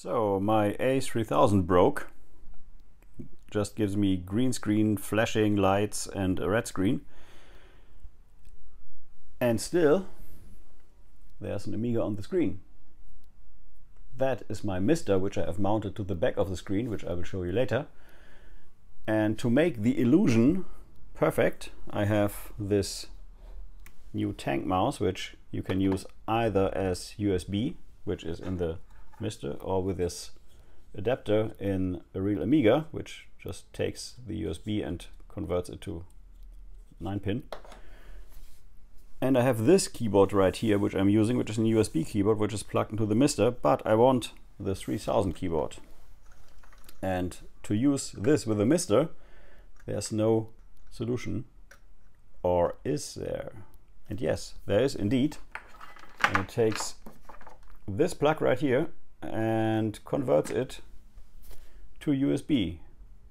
So my A3000 broke. Just gives me green screen, flashing lights and a red screen. And still, there's an Amiga on the screen. That is my MiSTer, which I have mounted to the back of the screen, which I will show you later. And to make the illusion perfect, I have this new tank mouse, which you can use either as USB, which is in the MiSTer, or with this adapter in a real Amiga, which just takes the USB and converts it to 9 pin. And I have this keyboard right here, which I'm using, which is a USB keyboard, which is plugged into the MiSTer, but I want the 3000 keyboard. And to use this with the MiSTer, there's no solution. Or is there? And yes, there is indeed. And it takes this plug right here and converts it to USB.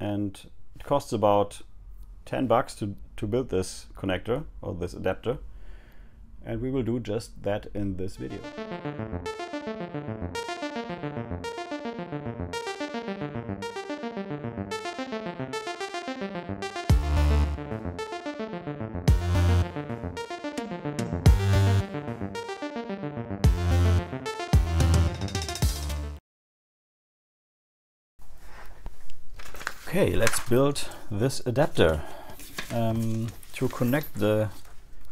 And it costs about 10 bucks to, to build this connector or this adapter. And we will do just that in this video. Okay, let's build this adapter. Um, to connect the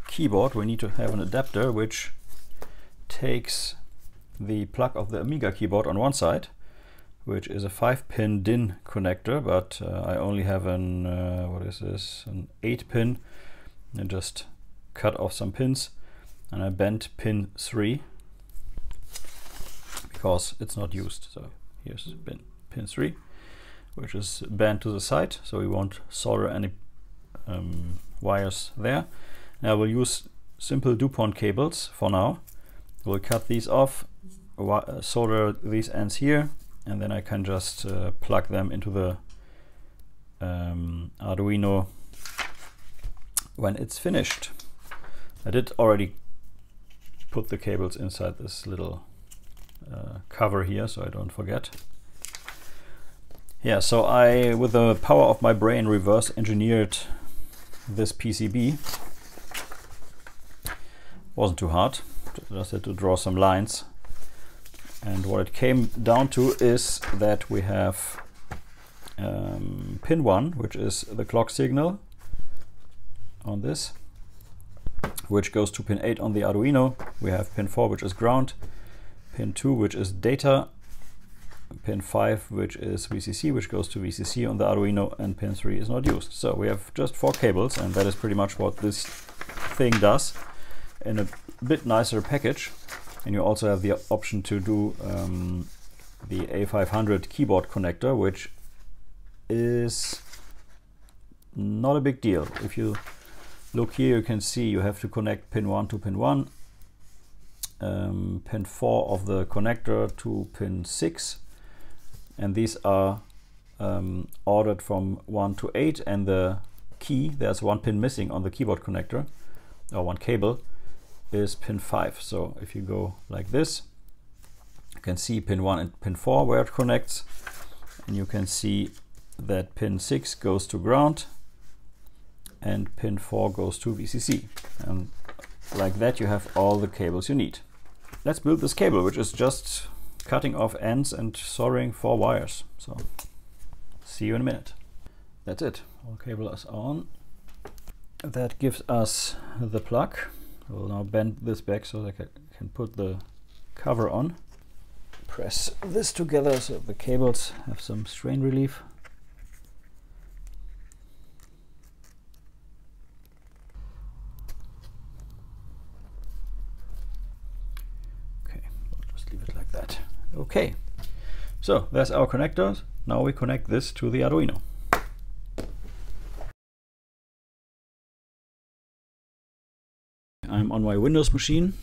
keyboard we need to have an adapter which takes the plug of the Amiga keyboard on one side which is a 5 pin DIN connector but uh, I only have an uh, what is this? An 8 pin and just cut off some pins and I bent pin 3 because it's not used. So here's pin, pin 3 which is bent to the side, so we won't solder any um, wires there. Now we'll use simple DuPont cables for now. We'll cut these off, uh, solder these ends here, and then I can just uh, plug them into the um, Arduino when it's finished. I did already put the cables inside this little uh, cover here so I don't forget. Yeah, so I, with the power of my brain, reverse engineered this PCB. Wasn't too hard, just had to draw some lines. And what it came down to is that we have um, pin 1, which is the clock signal on this, which goes to pin 8 on the Arduino. We have pin 4, which is ground, pin 2, which is data, pin 5 which is VCC which goes to VCC on the Arduino and pin 3 is not used. So we have just four cables and that is pretty much what this thing does in a bit nicer package and you also have the option to do um, the A500 keyboard connector which is not a big deal. If you look here you can see you have to connect pin 1 to pin 1 um, pin 4 of the connector to pin 6 and these are um, ordered from 1 to 8 and the key there's one pin missing on the keyboard connector or one cable is pin 5 so if you go like this you can see pin 1 and pin 4 where it connects. And you can see that pin 6 goes to ground and pin 4 goes to VCC and like that you have all the cables you need. Let's build this cable which is just cutting off ends and soldering four wires. So see you in a minute. That's it. All cable is on. That gives us the plug. We'll now bend this back so that I can put the cover on. Press this together so the cables have some strain relief. Okay, so there's our connectors. Now we connect this to the Arduino. I'm on my Windows machine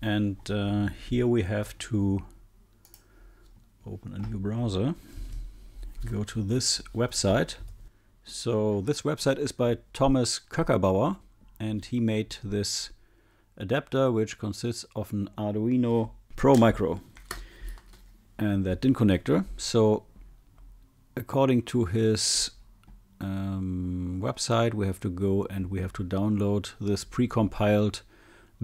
and uh, here we have to open a new browser, go to this website. So this website is by Thomas Köckerbauer and he made this adapter which consists of an Arduino Pro Micro and that DIN connector. So according to his um, website, we have to go and we have to download this precompiled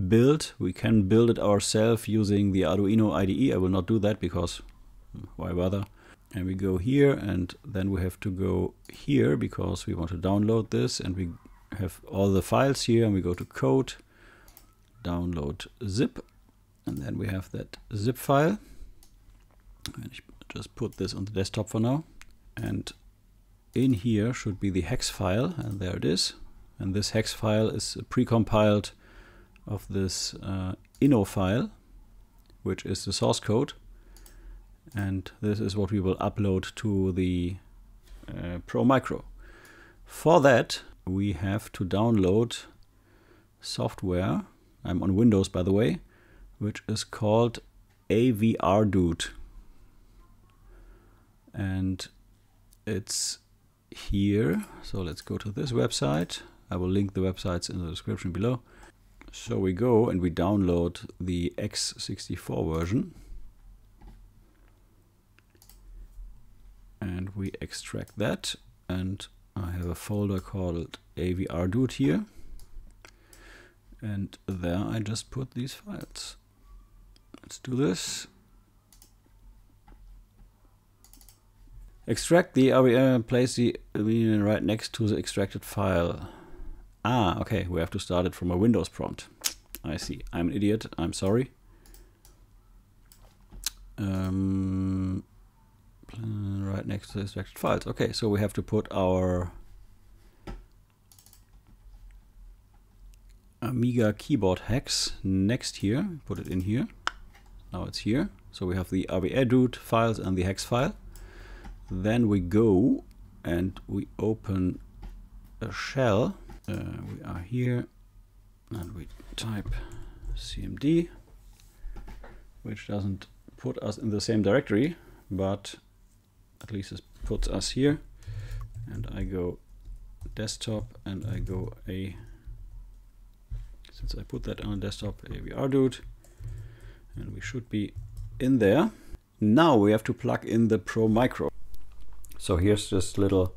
build. We can build it ourselves using the Arduino IDE. I will not do that because hmm, why bother? And we go here and then we have to go here because we want to download this and we have all the files here and we go to code, download zip and then we have that zip file. And just put this on the desktop for now. And in here should be the hex file, and there it is. And this hex file is precompiled of this uh, ino file, which is the source code. And this is what we will upload to the uh, Pro Micro. For that, we have to download software. I'm on Windows, by the way, which is called AVRDude. And it's here. So let's go to this website. I will link the websites in the description below. So we go and we download the x64 version. And we extract that. And I have a folder called AVRDude here. And there I just put these files. Let's do this. Extract the RBM, place the union right next to the extracted file. Ah, okay, we have to start it from a Windows prompt. I see. I'm an idiot. I'm sorry. Um, right next to the extracted files. Okay, so we have to put our Amiga keyboard hex next here. Put it in here. Now it's here. So we have the AVRDude files and the hex file. Then we go and we open a shell. Uh, we are here and we type cmd, which doesn't put us in the same directory, but at least it puts us here. And I go desktop and I go a, since I put that on desktop, AVRDude, and we should be in there. Now we have to plug in the Pro Micro. So here's this little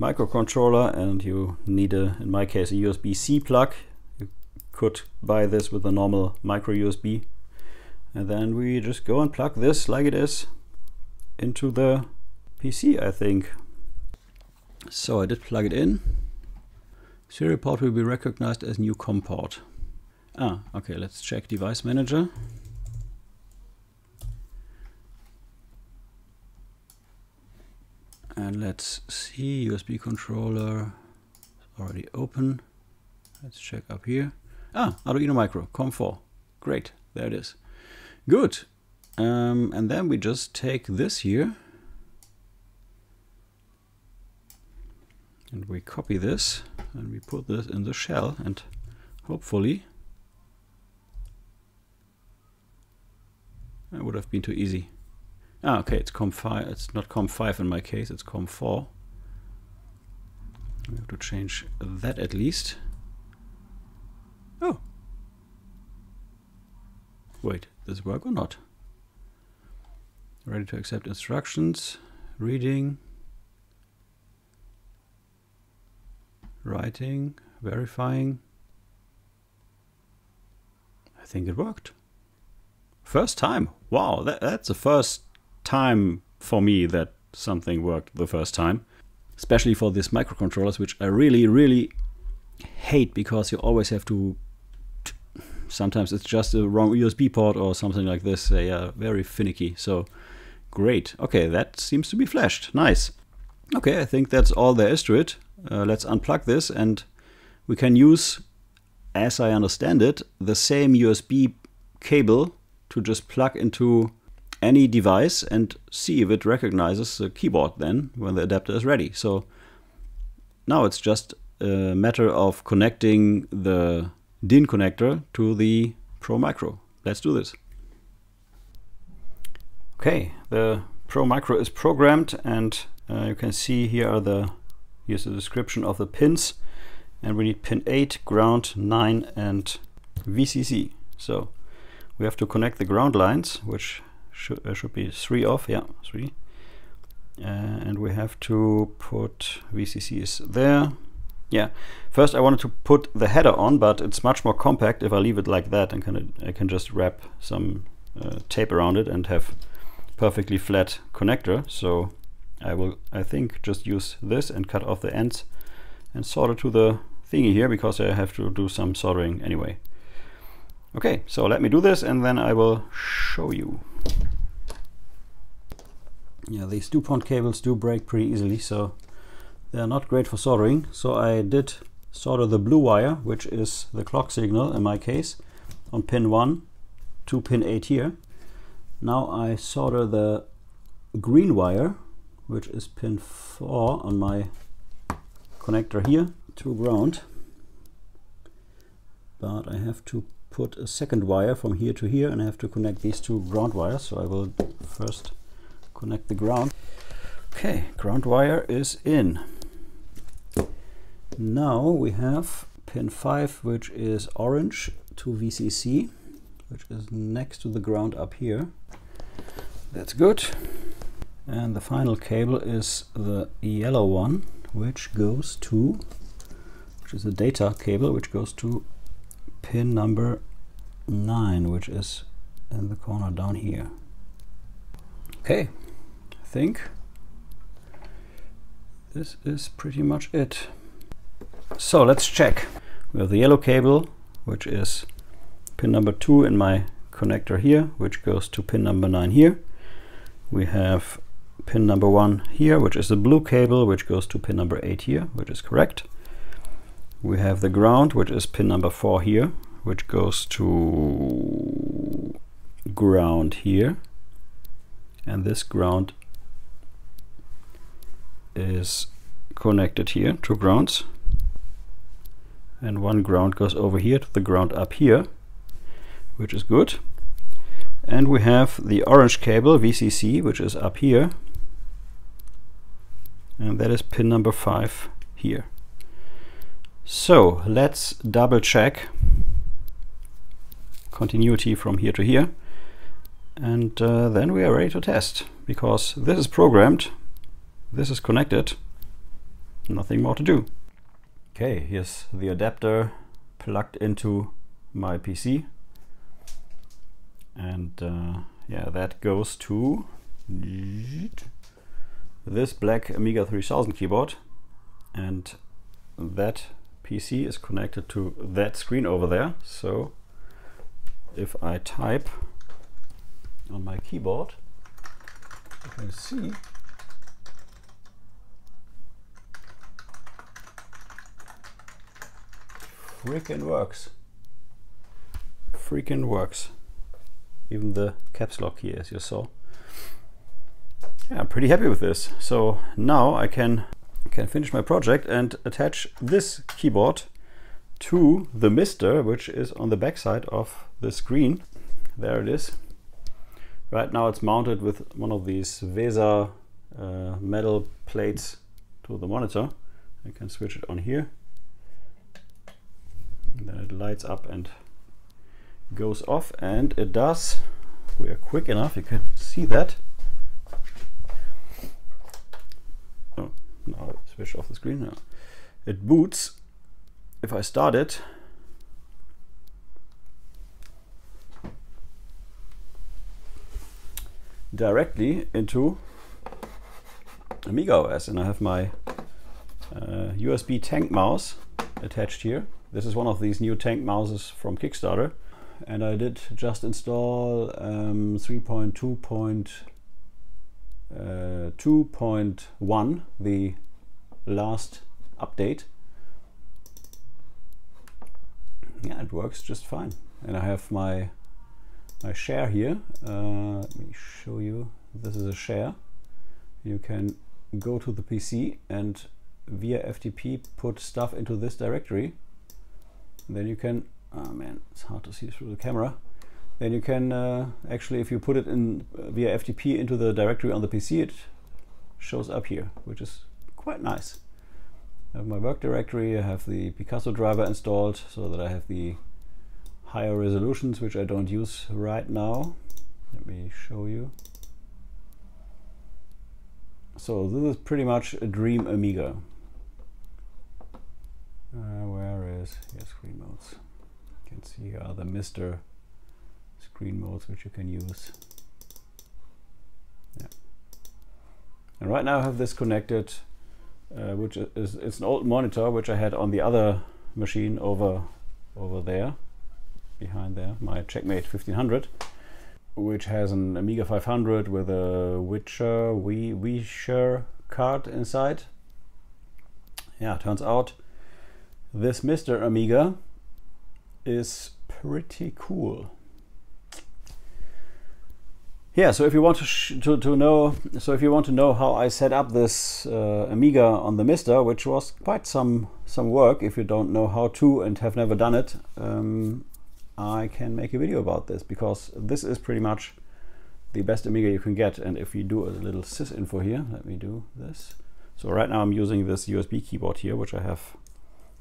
microcontroller and you need a, in my case, a USB-C plug. You could buy this with a normal micro USB. And then we just go and plug this like it is into the PC, I think. So I did plug it in. Serial port will be recognized as new COM port. Ah, okay, let's check device manager. And let's see USB controller already open. Let's check up here. Ah Arduino Micro COM4 great there it is. Good. Um, and then we just take this here. And we copy this and we put this in the shell and hopefully that would have been too easy Ah, okay, it's COM5. It's not COM5 in my case, it's COM4. We have to change that at least. Oh. Wait, does it work or not? Ready to accept instructions, reading, writing, verifying. I think it worked. First time. Wow, that, that's the first time for me that something worked the first time. Especially for these microcontrollers, which I really, really hate because you always have to. Sometimes it's just a wrong USB port or something like this. They are very finicky. So great. Okay, that seems to be flashed. Nice. Okay, I think that's all there is to it. Uh, let's unplug this and we can use, as I understand it, the same USB cable to just plug into any device and see if it recognizes the keyboard then when the adapter is ready. So now it's just a matter of connecting the DIN connector to the Pro Micro. Let's do this. Okay, the Pro Micro is programmed and uh, you can see here are the here's the description of the pins and we need pin 8, ground, 9 and VCC. So we have to connect the ground lines which should, uh, should be three off, yeah, three. Uh, and we have to put VCCs there. Yeah, first I wanted to put the header on, but it's much more compact if I leave it like that and can, I can just wrap some uh, tape around it and have perfectly flat connector. So I will, I think, just use this and cut off the ends and solder to the thingy here because I have to do some soldering anyway. Okay, so let me do this and then I will show you. Yeah, these DuPont cables do break pretty easily, so they are not great for soldering. So I did solder the blue wire, which is the clock signal in my case, on pin 1 to pin 8 here. Now I solder the green wire, which is pin 4 on my connector here to ground. But I have to put a second wire from here to here and I have to connect these two ground wires. So I will first connect the ground. Okay, ground wire is in. Now we have pin 5 which is orange to VCC which is next to the ground up here. That's good. And the final cable is the yellow one which goes to which is a data cable which goes to pin number 9 which is in the corner down here. Okay I think this is pretty much it. So let's check. We have the yellow cable which is pin number 2 in my connector here which goes to pin number 9 here. We have pin number 1 here which is the blue cable which goes to pin number 8 here which is correct. We have the ground which is pin number 4 here which goes to ground here. And this ground is connected here to grounds. And one ground goes over here to the ground up here which is good. And we have the orange cable VCC which is up here. And that is pin number 5 here. So let's double check continuity from here to here. And uh, then we are ready to test because this is programmed, this is connected, nothing more to do. Okay, here's the adapter plugged into my PC. And uh, yeah, that goes to this black Amiga 3000 keyboard. And that PC is connected to that screen over there. So if I type on my keyboard, you can see freaking works. Freaking works. Even the caps lock here, as you saw. Yeah, I'm pretty happy with this. So now I can can finish my project and attach this keyboard to the mister, which is on the back side of the screen. There it is. Right now it's mounted with one of these VESA uh, metal plates to the monitor. I can switch it on here. And then it lights up and goes off and it does. We are quick enough, you can see that. Oh, now switch off the screen now. It boots if I start it, directly into Amiga OS and I have my uh, USB tank mouse attached here. This is one of these new tank mouses from Kickstarter. And I did just install um, 3.2.2.1, uh, the last update yeah, it works just fine. And I have my my share here. Uh, let me show you. This is a share. You can go to the PC and via FTP put stuff into this directory. And then you can, oh man, it's hard to see through the camera. Then you can uh, actually, if you put it in uh, via FTP into the directory on the PC, it shows up here, which is quite nice. I have my work directory, I have the Picasso driver installed so that I have the higher resolutions which I don't use right now. Let me show you. So this is pretty much a dream Amiga. Uh, where is your screen modes? You can see here are the MiSTer screen modes which you can use. Yeah. And right now I have this connected, uh, which is it's an old monitor which I had on the other machine over over there, behind there, my Checkmate 1500 which has an Amiga 500 with a Wicher we Wicher card inside. Yeah, turns out this MiSTer Amiga is pretty cool. Yeah, so if you want to, to, to know, so if you want to know how I set up this uh, Amiga on the MiSTer, which was quite some some work if you don't know how to and have never done it, um, I can make a video about this because this is pretty much the best Amiga you can get. And if we do a little sys info here, let me do this. So right now I'm using this USB keyboard here, which I have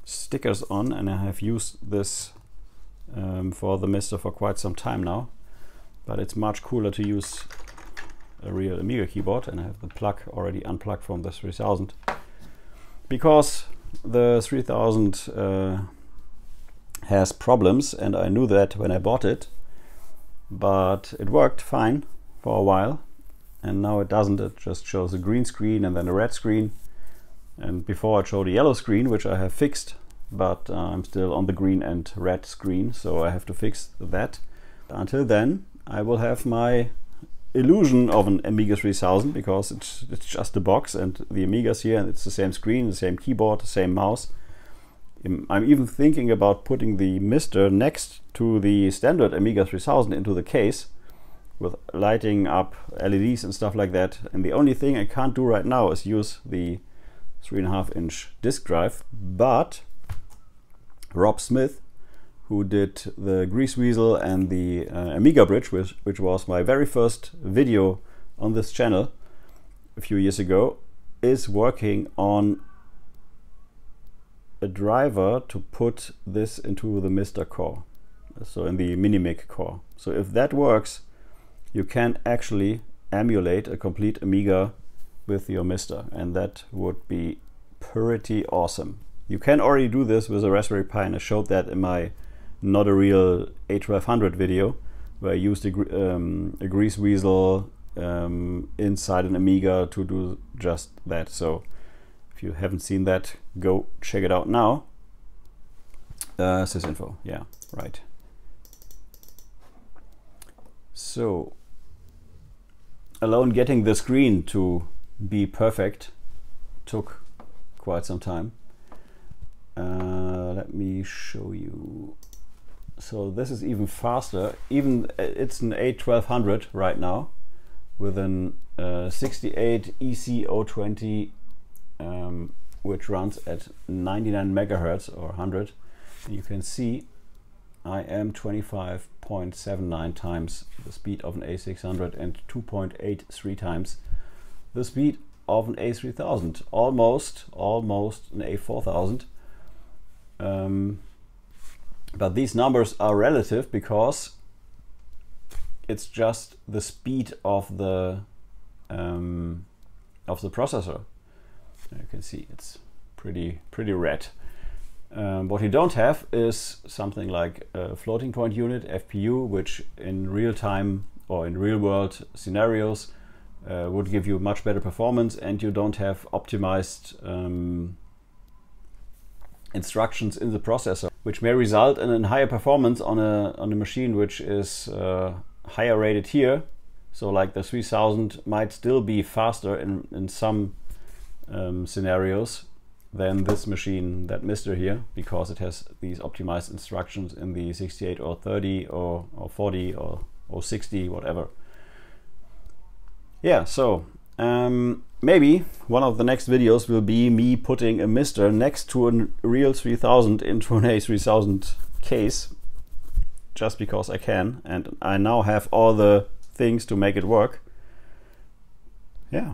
stickers on, and I have used this um, for the MiSTer for quite some time now. But it's much cooler to use a real Amiga keyboard, and I have the plug already unplugged from the 3000 because the 3000 uh, has problems and I knew that when I bought it but it worked fine for a while and now it doesn't. It just shows a green screen and then a red screen. And before it showed a yellow screen which I have fixed but uh, I'm still on the green and red screen so I have to fix that. Until then I will have my illusion of an Amiga 3000 because it's, it's just a box and the Amiga's here and it's the same screen, the same keyboard, the same mouse I'm even thinking about putting the MiSTer next to the standard Amiga 3000 into the case with lighting up LEDs and stuff like that. And the only thing I can't do right now is use the 3.5 inch disk drive. But Rob Smith, who did the Greaseweazle and the uh, Amiga Bridge, which, which was my very first video on this channel a few years ago, is working on a driver to put this into the MiSTer core, so in the Minimig core. So if that works, you can actually emulate a complete Amiga with your MiSTer, and that would be pretty awesome. You can already do this with a Raspberry Pi, and I showed that in my not a real A1200 video, where I used a, um, a Greaseweazle um, inside an Amiga to do just that. So if you haven't seen that, go check it out now. Uh, sysinfo, yeah, right. So, alone getting the screen to be perfect took quite some time. Uh, let me show you. So this is even faster. Even uh, it's an A1200 right now with an uh, 68 EC020 um, which runs at 99 megahertz or 100 you can see I am 25.79 times the speed of an A600 and 2.83 times the speed of an A3000 almost almost an A4000 um, but these numbers are relative because it's just the speed of the um, of the processor you can see it's pretty pretty red. Um, what you don't have is something like a floating point unit, FPU, which in real time or in real world scenarios uh, would give you much better performance and you don't have optimized um, instructions in the processor, which may result in a higher performance on a, on a machine which is uh, higher rated here. So like the 3000 might still be faster in, in some um, scenarios than this machine, that MiSTer here, because it has these optimized instructions in the 68 or 30 or, or 40 or, or 60, whatever. Yeah, so um, maybe one of the next videos will be me putting a MiSTer next to a real 3000 into an A3000 case, just because I can, and I now have all the things to make it work. Yeah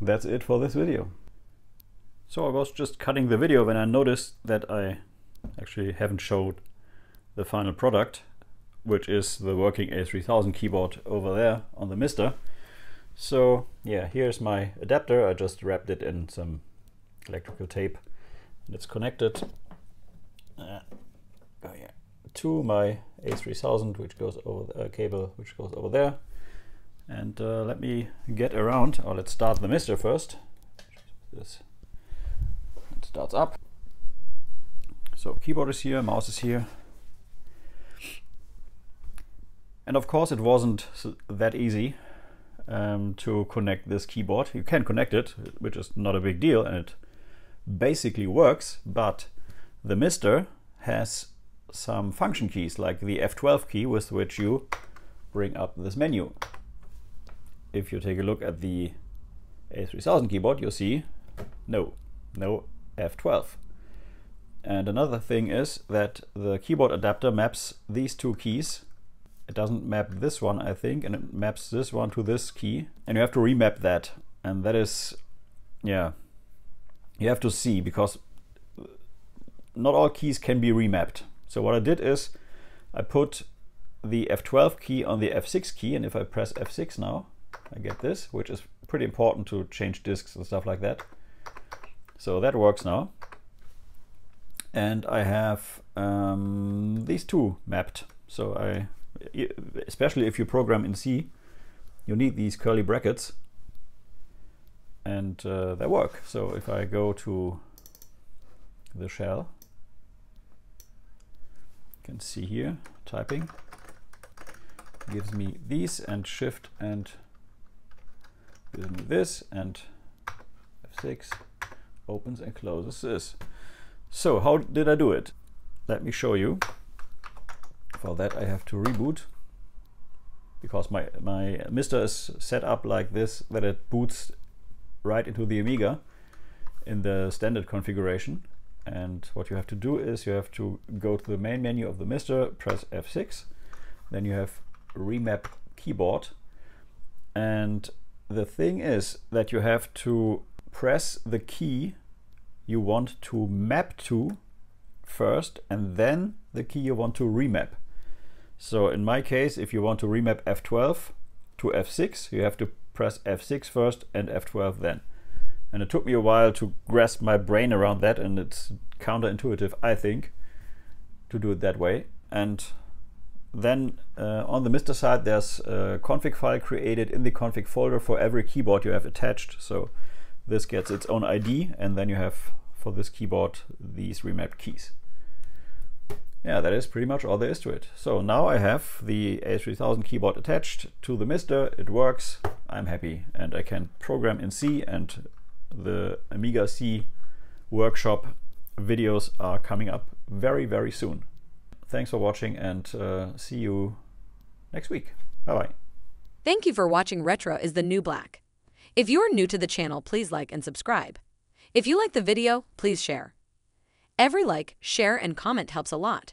that's it for this video. So I was just cutting the video when I noticed that I actually haven't showed the final product which is the working A3000 keyboard over there on the Mister. So yeah, here's my adapter. I just wrapped it in some electrical tape. And it's connected uh, oh yeah, to my A3000, which goes over the uh, cable, which goes over there. And uh, let me get around, or let's start the Mister first. This it starts up. So keyboard is here, mouse is here. And of course it wasn't that easy um, to connect this keyboard. You can connect it, which is not a big deal, and it basically works, but the Mister has some function keys, like the F12 key with which you bring up this menu. If you take a look at the A3000 keyboard, you'll see no, no F12. And another thing is that the keyboard adapter maps these two keys it doesn't map this one, I think, and it maps this one to this key. And you have to remap that. And that is, yeah, you have to see because not all keys can be remapped. So what I did is I put the F12 key on the F6 key. And if I press F6 now, I get this, which is pretty important to change disks and stuff like that. So that works now. And I have um, these two mapped. So I especially if you program in C, you need these curly brackets and uh, they work. So if I go to the shell, you can see here typing gives me these and shift and gives me this and F6 opens and closes this. So how did I do it? Let me show you. For that I have to reboot because my, my Mister is set up like this that it boots right into the Amiga in the standard configuration. And what you have to do is you have to go to the main menu of the Mister, press F6, then you have remap keyboard. And the thing is that you have to press the key you want to map to first and then the key you want to remap. So in my case, if you want to remap F12 to F6, you have to press F6 first and F12 then. And it took me a while to grasp my brain around that, and it's counterintuitive, I think, to do it that way. And then uh, on the Mister side, there's a config file created in the config folder for every keyboard you have attached. So this gets its own ID, and then you have for this keyboard these remapped keys yeah, that is pretty much all there is to it. So now I have the A3000 keyboard attached to the Mister. It works. I'm happy. And I can program in C and the Amiga C workshop videos are coming up very, very soon. Thanks for watching and uh, see you next week. Bye-bye. Thank you for watching Retro is the New Black. If you are new to the channel, please like and subscribe. If you like the video, please share. Every like, share, and comment helps a lot.